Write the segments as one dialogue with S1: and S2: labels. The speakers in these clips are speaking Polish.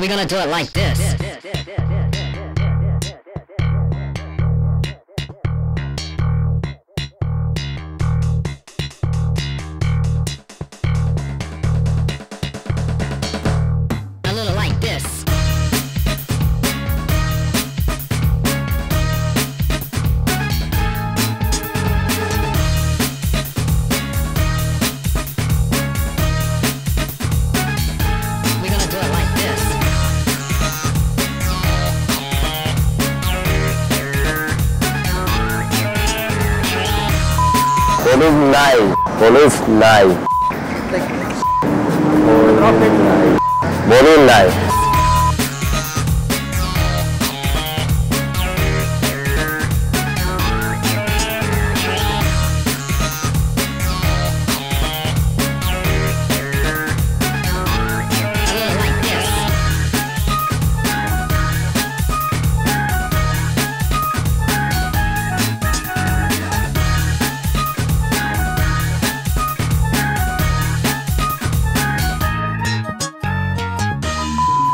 S1: We're gonna do it like this.
S2: হলুদ নাই হলুদ নাই বলুন নাই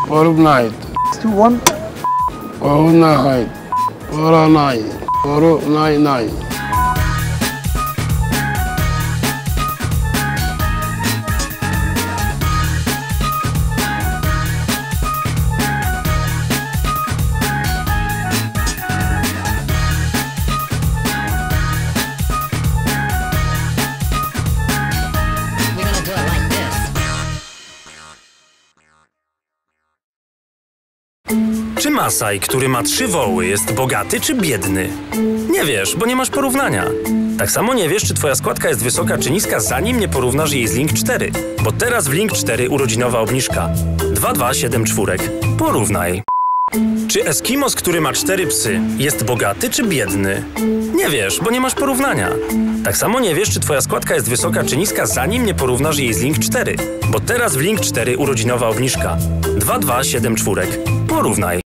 S3: All night.
S4: 2-1.
S3: All night. All night. All night night.
S5: Czy Masaj, który ma trzy woły, jest bogaty czy biedny? Nie wiesz, bo nie masz porównania. Tak samo nie wiesz, czy twoja składka jest wysoka czy niska, zanim nie porównasz jej z Link 4. Bo teraz w Link 4 urodzinowa obniżka. 2274. Porównaj. Czy Eskimos, który ma cztery psy, jest bogaty czy biedny? Nie wiesz, bo nie masz porównania. Tak samo nie wiesz, czy twoja składka jest wysoka czy niska, zanim nie porównasz jej z Link 4. Bo teraz w Link 4 urodzinowa obniżka. 2274. Porównaj.